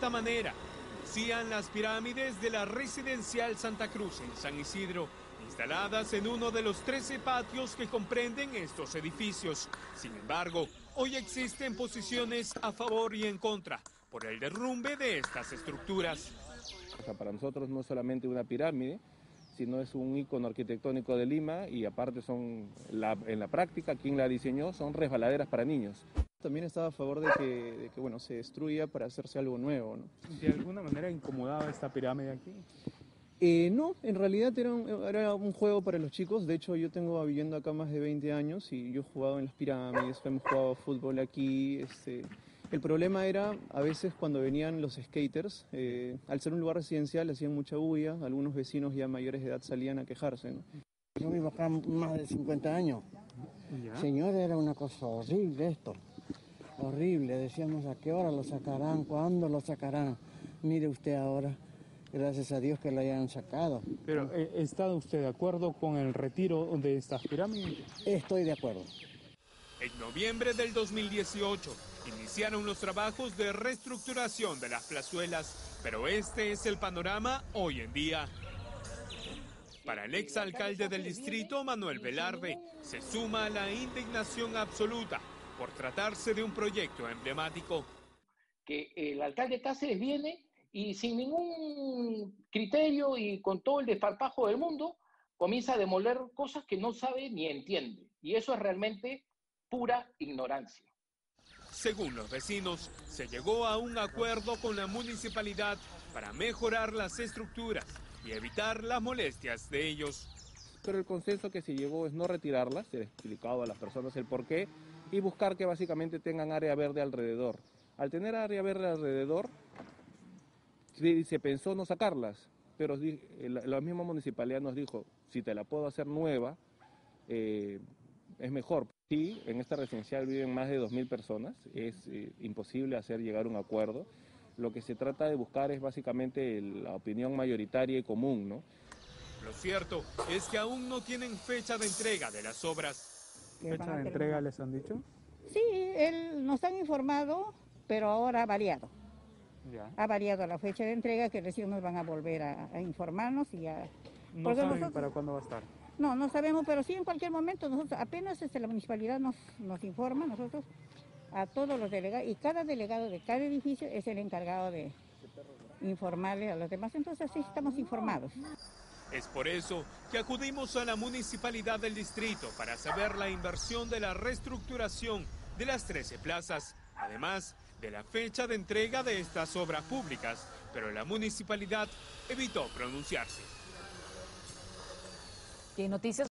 esta manera lucían las pirámides de la residencial Santa Cruz en San Isidro, instaladas en uno de los 13 patios que comprenden estos edificios. Sin embargo, hoy existen posiciones a favor y en contra por el derrumbe de estas estructuras. para nosotros no solamente una pirámide, sino es un icono arquitectónico de Lima y aparte son, en la práctica, quien la diseñó, son resbaladeras para niños. También estaba a favor de que, bueno, se destruya para hacerse algo nuevo. ¿De alguna manera incomodaba esta pirámide aquí? Eh, no, en realidad era un, era un, juego para los chicos. De hecho, yo tengo viviendo acá más de 20 años y yo he jugado en las pirámides, hemos jugado fútbol aquí. Este, el problema era a veces cuando venían los skaters, eh, al ser un lugar residencial hacían mucha bulla, algunos vecinos ya mayores de edad salían a quejarse. Yo vivo acá más de 50 años. Señor, era una cosa horrible esto, horrible. Decíamos a qué hora lo sacarán, cuándo lo sacarán. Mire usted ahora, gracias a Dios que lo hayan sacado. Pero eh, ¿está usted de acuerdo con el retiro de estas pirámides? Estoy de acuerdo. En noviembre del 2018 iniciaron los trabajos de reestructuración de las plazuelas, pero este es el panorama hoy en día. Para el exalcalde del distrito, Manuel Velarde, se suma la indignación absoluta por tratarse de un proyecto emblemático. Que el alcalde Cáceres viene y sin ningún criterio y con todo el desparpajo del mundo, comienza a demoler cosas que no sabe ni entiende. Y eso es realmente pura ignorancia. Según los vecinos, se llegó a un acuerdo con la municipalidad para mejorar las estructuras y evitar las molestias de ellos. Pero el consenso que se llegó es no retirarlas, se ha explicado a las personas el por qué, y buscar que básicamente tengan área verde alrededor. Al tener área verde alrededor, se pensó no sacarlas, pero la misma municipalidad nos dijo, si te la puedo hacer nueva, eh, es mejor. Sí, en esta residencial viven más de 2.000 personas, es eh, imposible hacer llegar un acuerdo. Lo que se trata de buscar es básicamente la opinión mayoritaria y común, ¿no? Lo cierto es que aún no tienen fecha de entrega de las obras. ¿Fecha de entrega les han dicho? Sí, él nos han informado, pero ahora ha variado. Ya. Ha variado la fecha de entrega, que recién nos van a volver a, informarnos y a... ¿No saben para cuándo va a estar? No, no sabemos, pero sí en cualquier momento, nosotros apenas este, la municipalidad nos, nos informa, nosotros a todos los delegados, y cada delegado de cada edificio es el encargado de informarle a los demás, entonces sí estamos informados. Es por eso que acudimos a la municipalidad del distrito para saber la inversión de la reestructuración de las 13 plazas, además de la fecha de entrega de estas obras públicas, pero la municipalidad evitó pronunciarse. Noticias